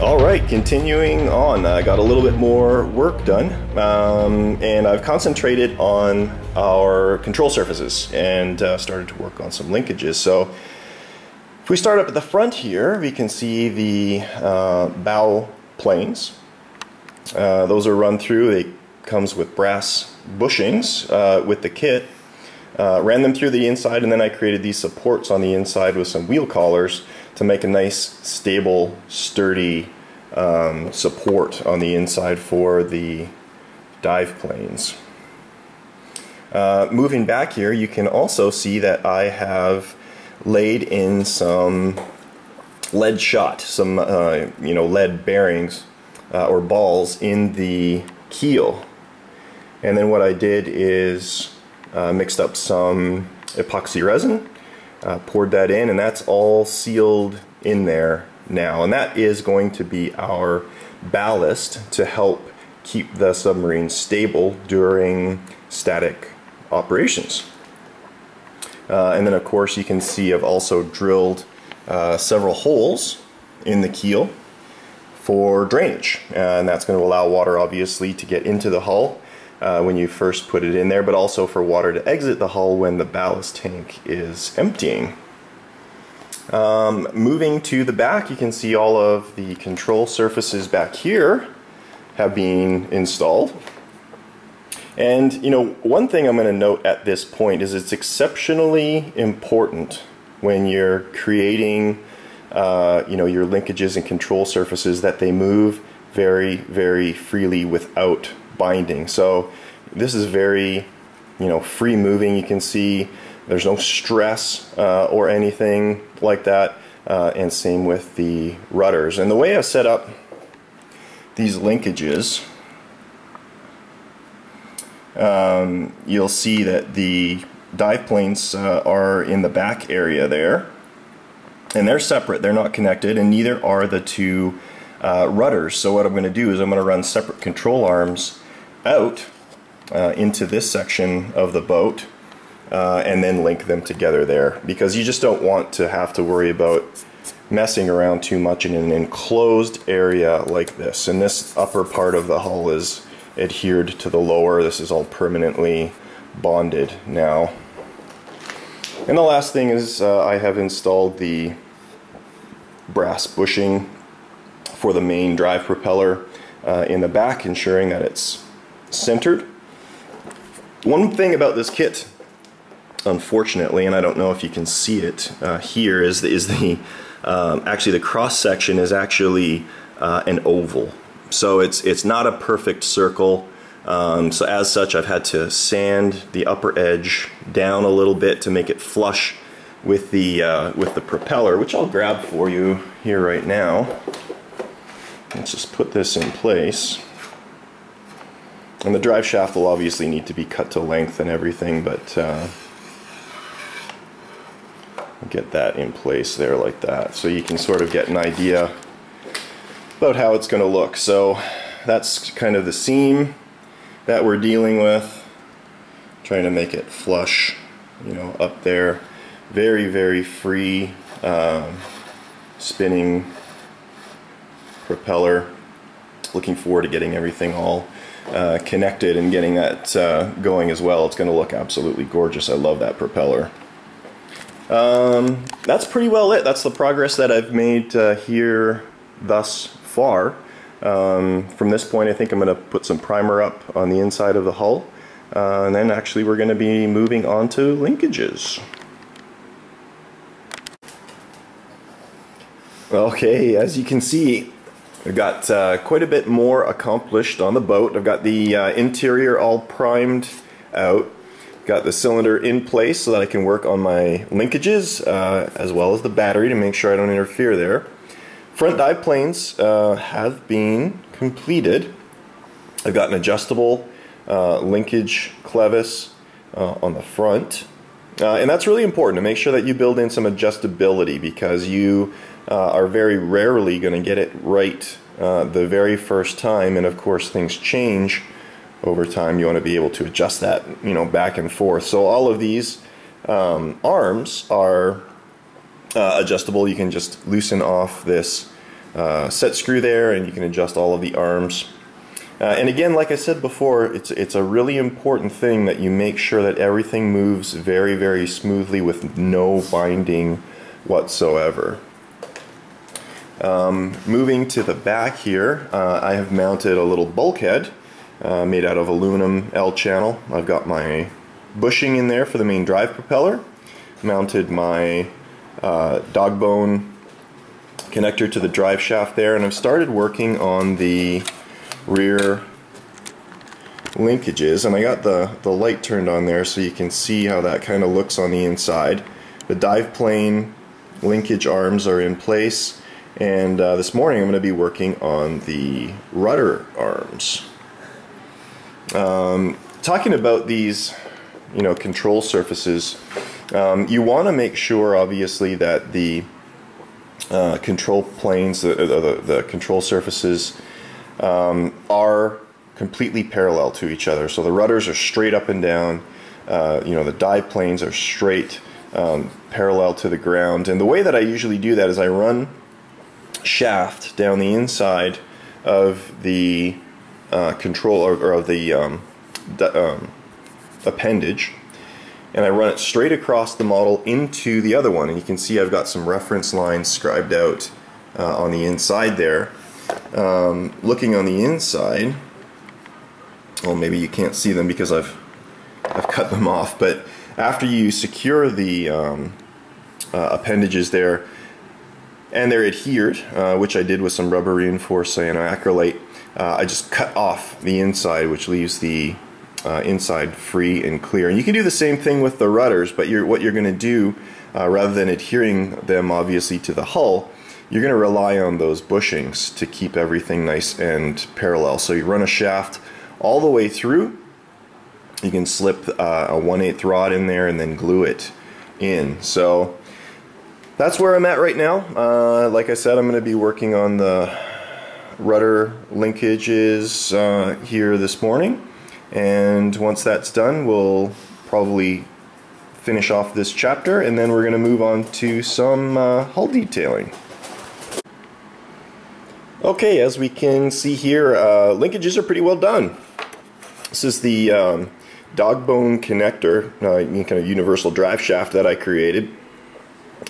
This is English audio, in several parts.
All right, continuing on. I got a little bit more work done, um, and I've concentrated on our control surfaces and uh, started to work on some linkages. So if we start up at the front here, we can see the uh, bow planes. Uh, those are run through. It comes with brass bushings uh, with the kit. Uh, ran them through the inside, and then I created these supports on the inside with some wheel collars to make a nice, stable, sturdy um, support on the inside for the dive planes. Uh, moving back here, you can also see that I have laid in some lead shot, some uh, you know lead bearings uh, or balls in the keel. And then what I did is uh, mixed up some epoxy resin uh, poured that in and that's all sealed in there now. And that is going to be our ballast to help keep the submarine stable during static operations. Uh, and then of course you can see I've also drilled uh, several holes in the keel for drainage. And that's going to allow water obviously to get into the hull uh, when you first put it in there, but also for water to exit the hull when the ballast tank is emptying. Um, moving to the back, you can see all of the control surfaces back here have been installed. And you know, one thing I'm going to note at this point is it's exceptionally important when you're creating uh, you know, your linkages and control surfaces that they move very, very freely without binding. So this is very, you know, free moving. You can see there's no stress uh, or anything like that. Uh, and same with the rudders. And the way I've set up these linkages, um, you'll see that the dive planes uh, are in the back area there. And they're separate, they're not connected, and neither are the two uh, rudders. So what I'm going to do is I'm going to run separate control arms out uh, into this section of the boat uh, and then link them together there because you just don't want to have to worry about messing around too much in an enclosed area like this. And this upper part of the hull is adhered to the lower. This is all permanently bonded now. And the last thing is uh, I have installed the brass bushing for the main drive propeller uh, in the back, ensuring that it's centered. One thing about this kit, unfortunately, and I don't know if you can see it uh, here, is the, is the um, actually the cross section is actually uh, an oval. So it's it's not a perfect circle. Um, so as such, I've had to sand the upper edge down a little bit to make it flush with the uh, with the propeller, which I'll grab for you here right now. Let's just put this in place. And the drive shaft will obviously need to be cut to length and everything, but uh, get that in place there like that. So you can sort of get an idea about how it's going to look. So that's kind of the seam that we're dealing with. Trying to make it flush, you know, up there. Very, very free um, spinning propeller. Looking forward to getting everything all uh, connected and getting that uh, going as well. It's going to look absolutely gorgeous. I love that propeller. Um, that's pretty well it. That's the progress that I've made uh, here thus far. Um, from this point, I think I'm going to put some primer up on the inside of the hull. Uh, and then actually we're going to be moving on to linkages. Okay, as you can see, I've got uh, quite a bit more accomplished on the boat. I've got the uh, interior all primed out. Got the cylinder in place so that I can work on my linkages uh, as well as the battery to make sure I don't interfere there. Front dive planes uh, have been completed. I've got an adjustable uh, linkage clevis uh, on the front. and that's really important to make sure that you build in some adjustability because you uh, are very rarely going to get it right uh, the very first time and of course things change over time you want to be able to adjust that you know back and forth so all of these um, arms are uh, adjustable you can just loosen off this uh, set screw there and you can adjust all of the arms. Uh, and again, like I said before, it's, it's a really important thing that you make sure that everything moves very, very smoothly with no binding whatsoever. Um, moving to the back here, uh, I have mounted a little bulkhead uh, made out of aluminum L-channel. I've got my bushing in there for the main drive propeller, mounted my uh, dog bone connector to the drive shaft there, and I've started working on the rear linkages, and I got the, the light turned on there so you can see how that kind of looks on the inside. The dive plane linkage arms are in place, and uh, this morning I'm going to be working on the rudder arms. Um, talking about these, you know, control surfaces, um, you want to make sure, obviously, that the uh, control planes, the, the, the control surfaces, um, are completely parallel to each other. So the rudders are straight up and down. Uh, you know, the dive planes are straight um, parallel to the ground. And the way that I usually do that is I run shaft down the inside of the uh, control or, or, of the um, um, appendage and I run it straight across the model into the other one. And you can see I've got some reference lines scribed out uh, on the inside there. Um, looking on the inside well maybe you can't see them because I've I've cut them off but after you secure the um, uh, appendages there and they're adhered uh, which I did with some rubber reinforced cyanoacrylate uh, I just cut off the inside which leaves the uh, inside free and clear. And you can do the same thing with the rudders, but you're, what you're going to do, uh, rather than adhering them obviously to the hull, you're going to rely on those bushings to keep everything nice and parallel. So you run a shaft all the way through. You can slip uh, a 1 8 rod in there and then glue it in. So that's where I'm at right now. Uh, like I said, I'm going to be working on the rudder linkages uh, here this morning. And once that's done, we'll probably finish off this chapter and then we're going to move on to some uh, hull detailing. Okay, as we can see here, uh, linkages are pretty well done. This is the um, dog bone connector, uh, kind of universal drive shaft that I created.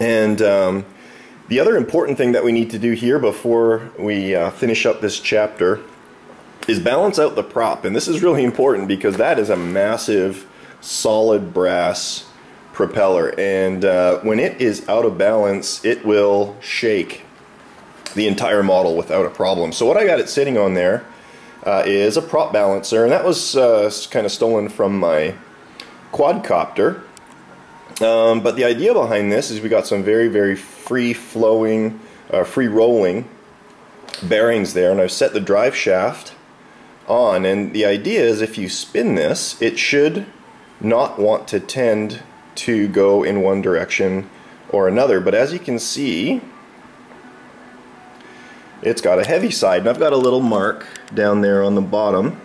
And um, the other important thing that we need to do here before we uh, finish up this chapter is balance out the prop. And this is really important because that is a massive solid brass propeller. And uh, when it is out of balance, it will shake the entire model without a problem. So what I got it sitting on there uh, is a prop balancer. And that was uh, kind of stolen from my quadcopter. Um, but the idea behind this is we got some very, very free flowing, uh, free rolling bearings there. And I've set the drive shaft on and the idea is if you spin this it should not want to tend to go in one direction or another but as you can see it's got a heavy side and I've got a little mark down there on the bottom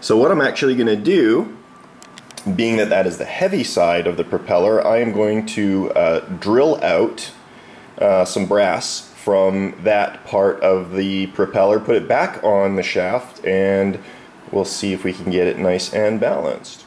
so what I'm actually going to do being that that is the heavy side of the propeller I am going to uh, drill out uh, some brass from that part of the propeller, put it back on the shaft, and we'll see if we can get it nice and balanced.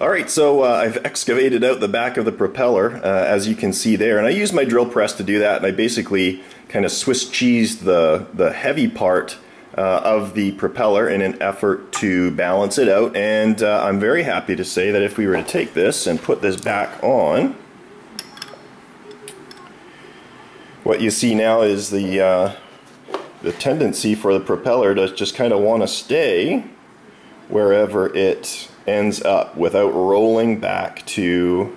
Alright, so uh, I've excavated out the back of the propeller, uh, as you can see there, and I used my drill press to do that, and I basically kind of Swiss cheesed the, the heavy part uh, of the propeller in an effort to balance it out, and uh, I'm very happy to say that if we were to take this and put this back on, what you see now is the uh, the tendency for the propeller to just kind of want to stay wherever it ends up without rolling back to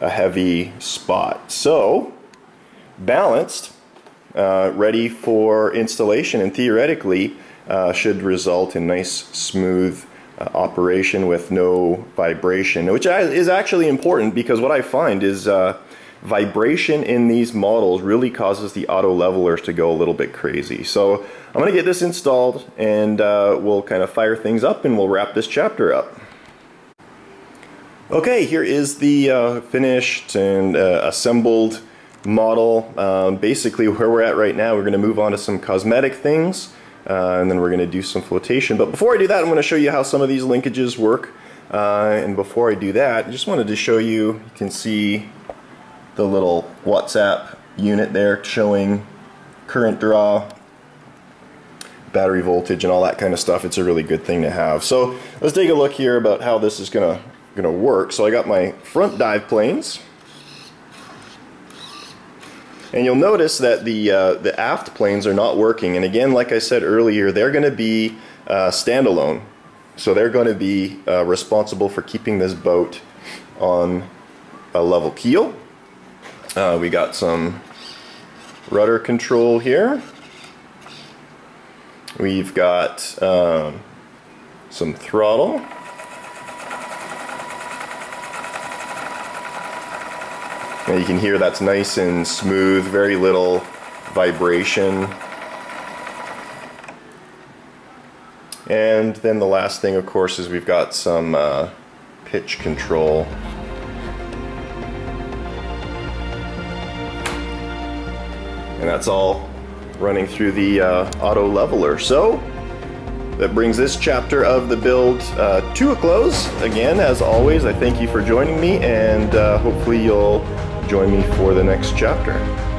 a heavy spot. So balanced, uh, ready for installation and theoretically uh, should result in nice smooth uh, operation with no vibration, which is actually important because what I find is uh, vibration in these models really causes the auto levelers to go a little bit crazy. So I'm going to get this installed and uh, we'll kind of fire things up and we'll wrap this chapter up. Okay, here is the uh, finished and assembled model. Um, basically where we're at right now, we're gonna move on to some cosmetic things uh, and then we're gonna do some flotation. But before I do that, I'm gonna show you how some of these linkages work. Uh, and before I do that, I just wanted to show you, you can see the little Watts Up unit there showing current draw, battery voltage and all that kind of stuff. It's a really good thing to have. So let's take a look here about how this is gonna, gonna work. So I got my front dive planes. And you'll notice that the, uh, the aft planes are not working. And again, like I said earlier, they're going to be uh, standalone. So they're going to be uh, responsible for keeping this boat on a level keel. Uh, we got some rudder control here. We've got um, some throttle. You can hear that's nice and smooth, very little vibration. And then the last thing, of course, is we've got some uh, pitch control. And that's all running through the uh, auto leveler. So that brings this chapter of the build uh, to a close. Again, as always, I thank you for joining me and uh, hopefully you'll join me for the next chapter.